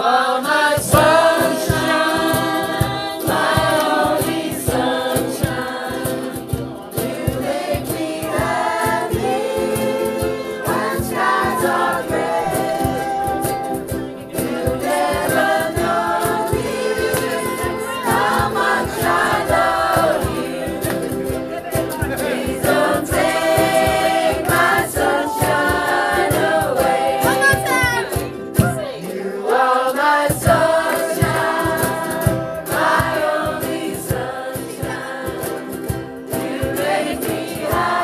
Well, Victory.